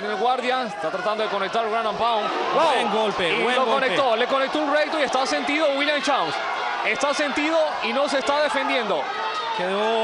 tiene el guardia, está tratando de conectar el Grand and Pound. Buen golpe, y buen lo golpe. conectó, le conectó un recto y está sentido William Chance. Está sentido y no se está defendiendo. Quedó